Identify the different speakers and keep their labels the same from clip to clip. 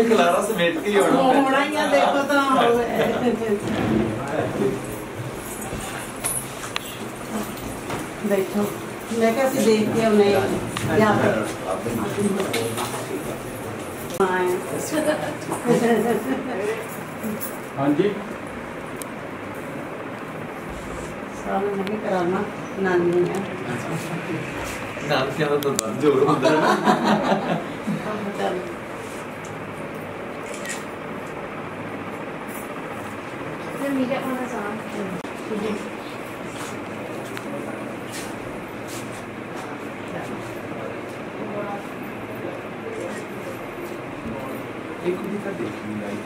Speaker 1: ਵੀ ਖਲਾਰਾ ਸਮੇਟ ਕੇ ਹੀ ਹੋਣਾ
Speaker 2: ਹੋਣਾ ਹੀ ਆ ਦੇਖੋ ਤਾਂ ਹੋਵੇ ਬੈਠੋ। ਮੈਂ ਕਿਹਾ ਅਸੀਂ ਦੇਖ ਕੇ ਆ ਫਿਰ ਆਏ
Speaker 3: ਹਾਂਜੀ।
Speaker 2: ਸਾਲ ਨਹੀਂ ਕਰਾਉਣਾ ਨਾਨੀ ਹੈ
Speaker 1: ਨਾਮ ਕਿਹਾ ਤਾਂ ਬੰਦ ਹੈ ਨਾ।
Speaker 4: Me get one of those on.
Speaker 1: ਇੱਕ ਵੀ ਤਾਂ ਦੇਖੀ ਆਈ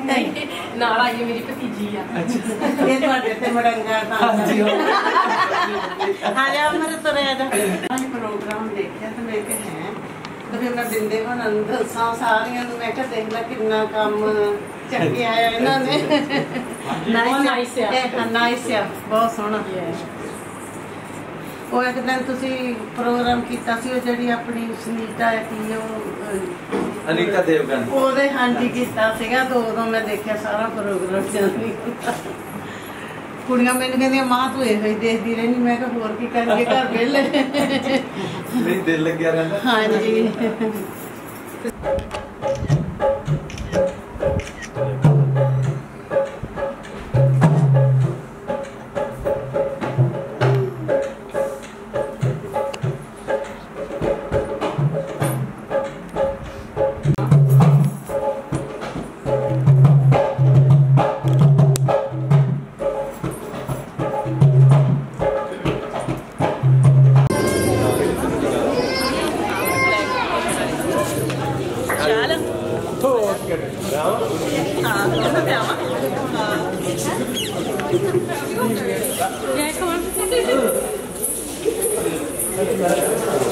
Speaker 2: ਨਹੀਂ
Speaker 4: ਨਾਲ ਆਈ ਮੇਰੀ ਭਤੀਜੀ ਆ।
Speaker 2: ਇਹ ਤੁਹਾਡੇ ਤੇ ਮੜੰਗਾ ਤਾਂ।
Speaker 1: ਹਾਂਜੀ
Speaker 2: ਹਾਂ ਜਾ ਮੇਰੇ ਤੋਂ ਰਹਿ ਅੱਜ ਪ੍ਰੋਗਰਾਮ ਦੇਖਿਆ ਤੇ ਮੈਂ ਕਿਹਾ ਹੈ ਤੇ ਫਿਰ ਮੈਂ ਬਿੰਦੇ ਹੁਣ ਅੰਦਰ ਸਾਰੀਆਂ ਨੂੰ ਮੈਂ ਕਿਹਾ ਦੇਖ ਲੈ ਕਿੰਨਾ ਕੰਮ ਚੱਕਿਆ ਹੈ ਇਹਨਾਂ ਨੇ।
Speaker 4: ਬਹੁਤ nice ਆ।
Speaker 2: ਇਹ ਨਾਈਸ ਆ ਬਹੁਤ ਸੋਹਣਾ। ਉਹ ਇੱਕ ਦਿਨ ਤੁਸੀਂ ਪ੍ਰੋਗਰਾਮ ਕੀਤਾ ਸੀ ਉਹ ਜਿਹੜੀ ਆਪਣੀ ਸੁਨੀਤਾ ਹੈ ਕੀ ਉਹ ਅਹ,
Speaker 1: ਅਨੀਤਾ ਦੇਵਗਨ।
Speaker 2: ਉਹਦੇ ਹਾਂਜੀ ਕੀਤਾ ਸੀਗਾ ਤਾਂ ਉਦੋਂ ਮੈਂ ਦੇਖਿਆ ਸਾਰਾ ਪ੍ਰੋਗਰਾਮ ਚੱਲਦੀ ਕੁੜੀਆਂ ਮੈਨੂੰ ਕਹਿੰਦੀਆਂ ਮਾਂ ਤੂੰ ਇਹੋ ਹੀ ਦੇਖਦੀ ਰਹਿੰਦੀ ਮੈਂ ਕਿਹਾ ਹੋਰ ਕੀ ਕਰਾਂਗੇ ਘਰ ਵਿਹਲੇ
Speaker 1: ਨਹੀਂ ਦਿਲ ਲੱਗਿਆ ਰਹਿੰਦਾ।
Speaker 2: ਹਾਂਜੀ।
Speaker 1: ਇੱਕ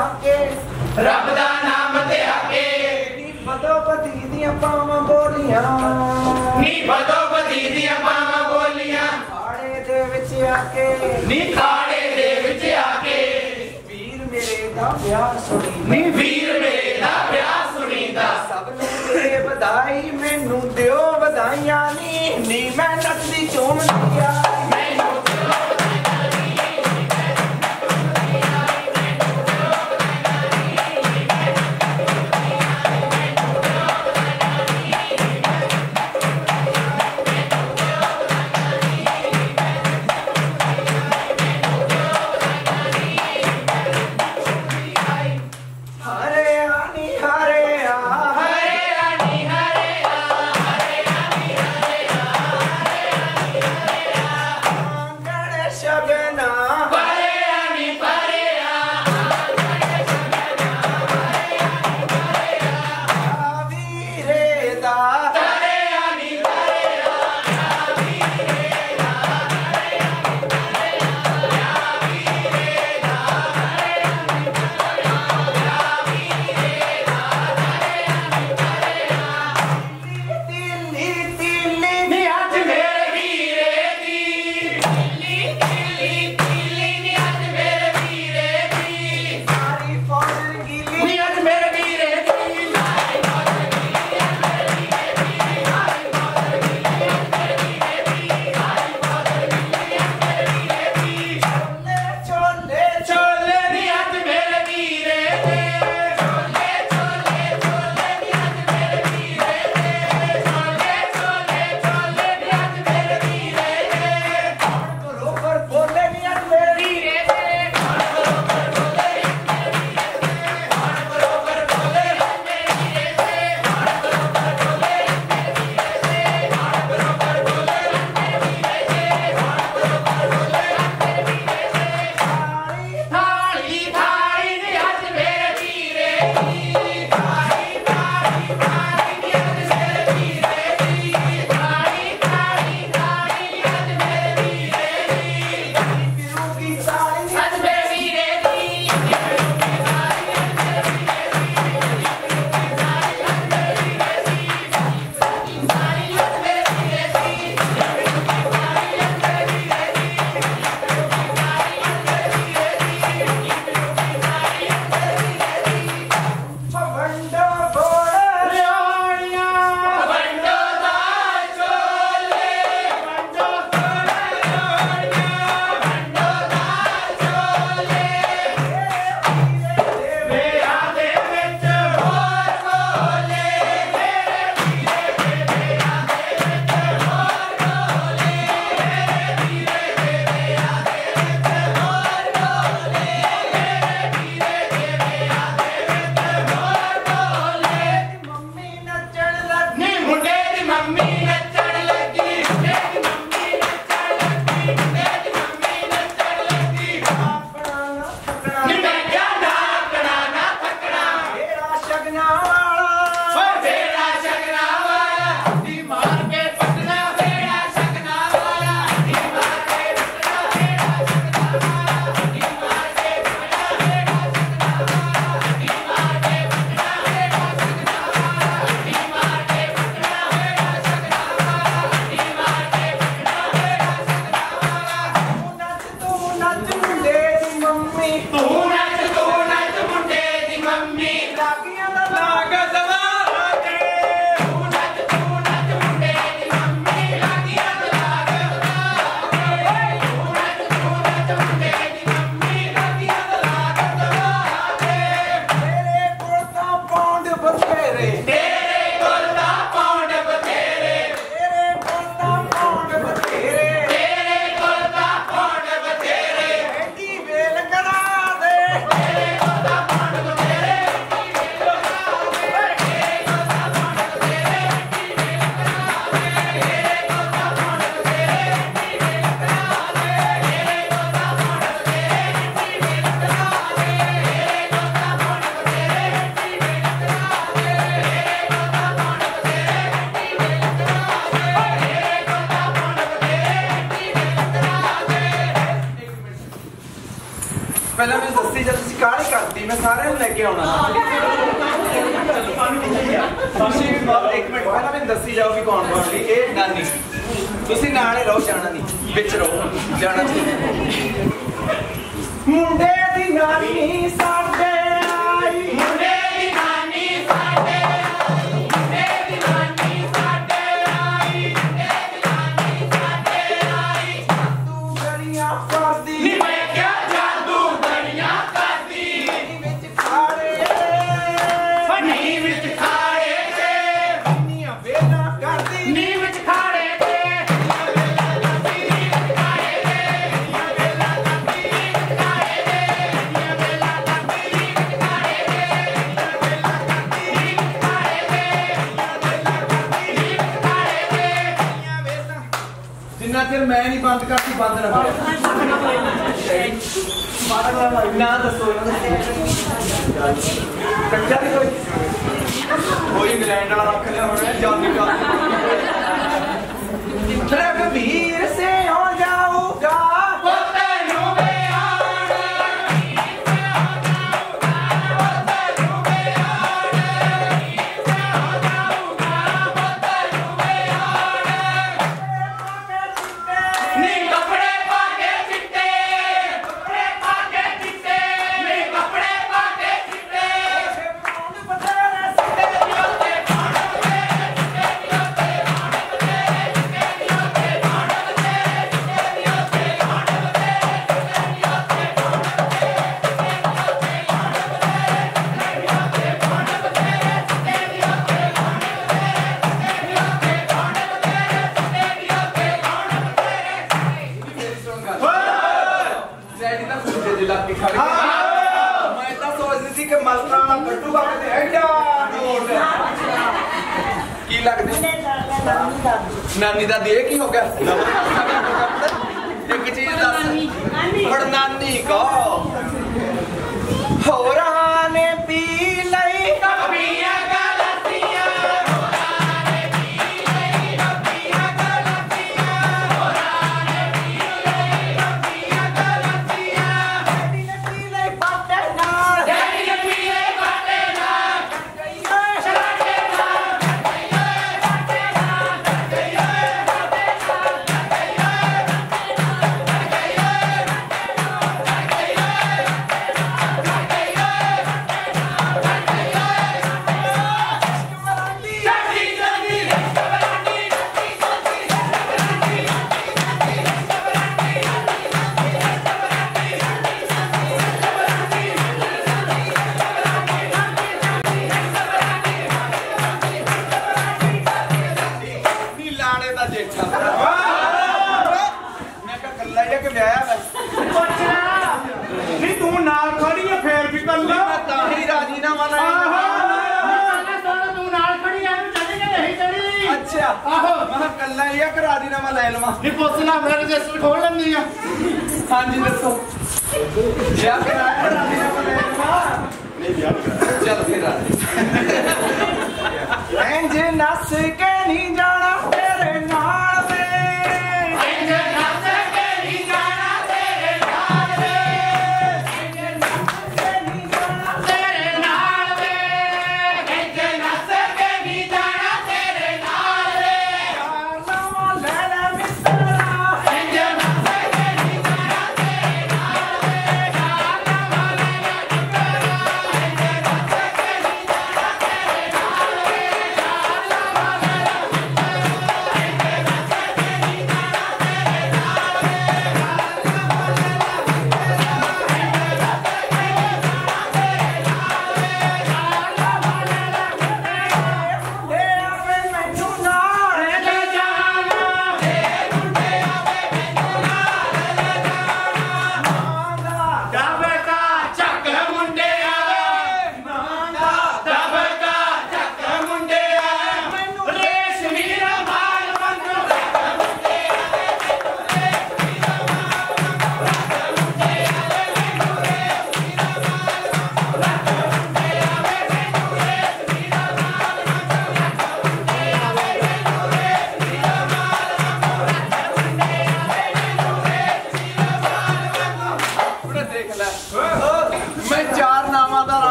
Speaker 1: ਆਕੇ ਰੱਬ ਦਾ ਨਾਮ ਤੇ ਆਕੇ ਨੀ ਬਦੋਬਦੀ ਦੀਆਂ ਪਾਵਾਂ ਬੋਲੀਆਂ।
Speaker 5: ਨੀ ਬਦੋਬਦੀ ਦੀਆਂ ਬਾਵਾਂ ਬੋਲੀਆਂ।
Speaker 1: ਖਾੜੇ ਦੇ ਵਿੱਚ ਆ ਕੇ
Speaker 5: ਨੀ ਖਾੜੇ ਦੇ ਵਿੱਚ ਆ ਕੇ
Speaker 1: ਵੀਰ ਮੇਰੇ ਦਾ ਵਿਆਹ ਸੁਣੀ।
Speaker 5: ਨੀ ਵੀਰ ਮੇਰੇ ਦਾ ਵਿਆਹ ਸੁਣੀਦਾ।
Speaker 1: ਸਭ ਨੂੰ ਦੇ ਵਧਾਈ ਮੈਨੂੰ ਦਿਓ ਵਧਾਈਆਂ ਨੀ। ਨੀ ਮੈਂ ਨੱਚਦੀ ਝੂਮਦੀ ਆ ਸਾਰਿਆਂ ਨੂੰ ਲੈ ਕੇ ਆਉਣਾ। ਤੁਸੀਂ ਬਾਅਦ ਇੱਕ ਮਿੰਟ, ਪਹਿਲਾਂ ਮੈਨੂੰ ਦੱਸੀ ਜਾਓ ਵੀ ਕੌਣ ਕੌਣ ਸੀ। ਇਹ ਗੱਲ ਨਹੀਂ ਤੁਸੀਂ ਨਾਲ ਹੀ ਰਹੋ, ਜਾਣਾ ਨਹੀਂ। ਵਿੱਚ ਰਹੋ। ਜਾਣਾ ਚਾਹੀਦਾ ਮੁੰਡੇ ਦੀ ਨਾਨੀ ਸਾ ਕੋਈ ਕੋਈ ਇੰਗਲੈਂਡ ਵਾਲਾ ਰੱਖ ਲਿਆ ਹੋਣਾ ਜਲਦੀ ਕਰ। ਚਲੇ ਵੀਰ ਸੇ
Speaker 3: ਨਹੀਂ ਪੁਲਿਸ ਨਾਲ ਮੇਰਾ ਰਜਿਸਟਰ ਖੋਲ ਲੈਂਦੀ ਆ।
Speaker 1: ਹਾਂਜੀ ਦੱਸੋ। ਯਾਰ ਨਹੀਂ ਯਾਰ ਚੱਲ ਫਿਰ ਆ
Speaker 5: ਐਂਜੇ ਨਾਸਿਕ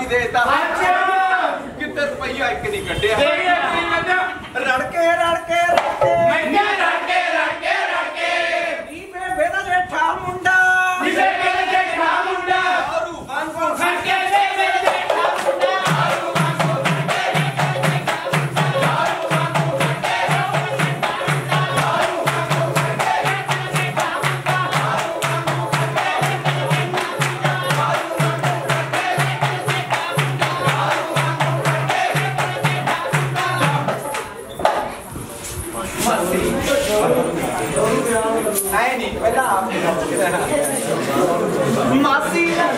Speaker 5: ਹੀ
Speaker 1: ਦੇਤਾ ਕਿਤੇ ਰੁਪਈਆ ਇੱਕ ਨਹੀਂ ਕੱਢਿਆ। Massinha!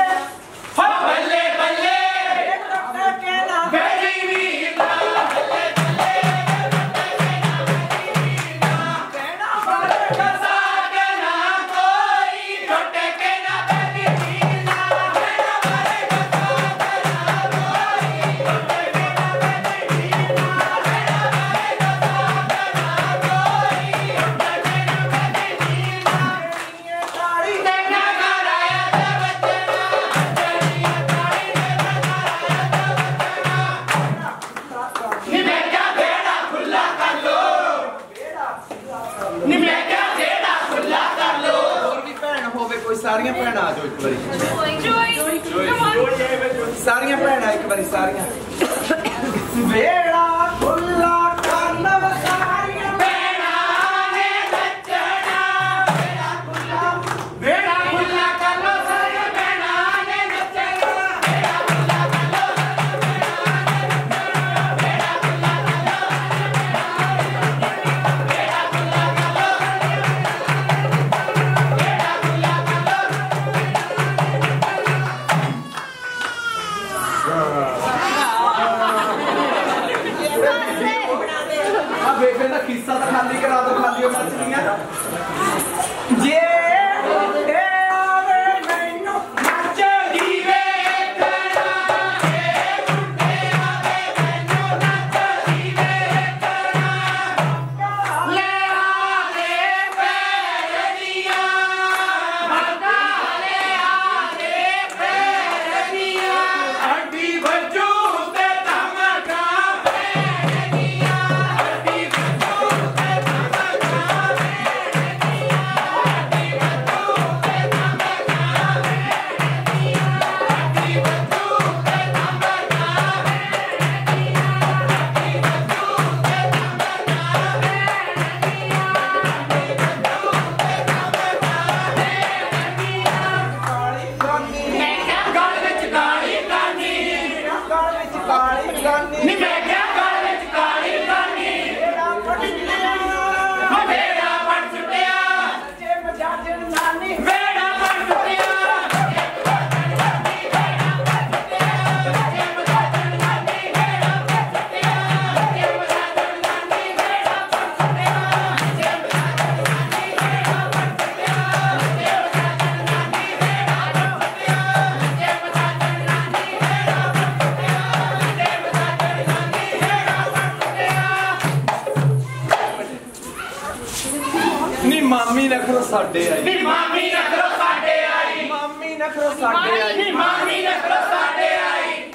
Speaker 1: ਸਾਡੇ ਆਈ।
Speaker 3: ਨੀ ਮਾਮੀ ਨਖਰੋ ਸਾਡੇ ਆਈ।
Speaker 1: ਮਾਮੀ ਨਖਰੋ ਸਾਡੇ ਆਈ।
Speaker 3: ਨੀ ਮਾਮੀ ਨਖਰੋ ਸਾਡੇ ਆਈ।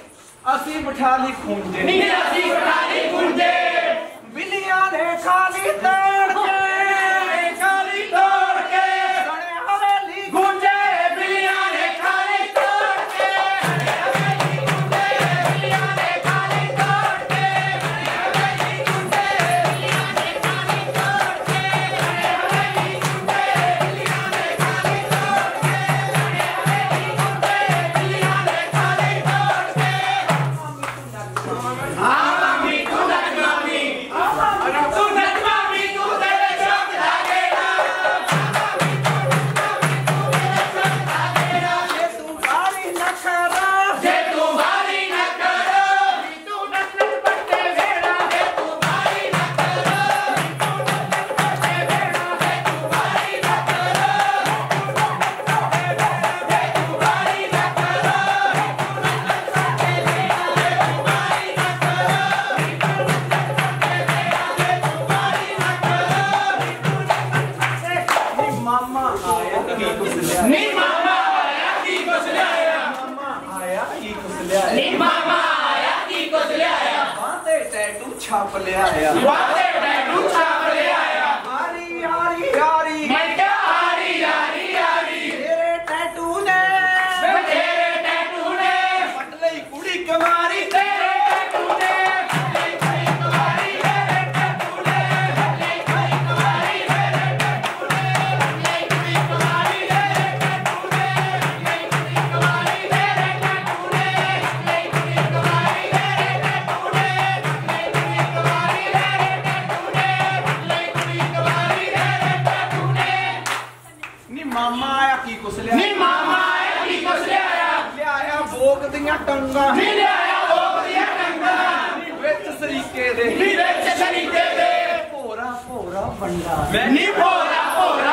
Speaker 1: ਅਸੀਂ ਬਠਾਲੀ ਖੁੰਝੇ।
Speaker 3: ਨੀ ਅਸੀਂ ਬਠਾਲੀ ਖੁੰਝੇ।
Speaker 1: ਬਿੱਲੀਆਂ ਨੇ ਖਾਲੀ ਤੇ ਦੇ
Speaker 3: ਨੀਰੇ ਚ ਸ਼ਰੀਕੇ ਦੇ
Speaker 1: ਭੋਰਾ ਭੋਰਾ ਬੰਡਾ
Speaker 3: ਮੈਂ ਨਹੀਂ ਭੋਰਾ ਭੋਰਾ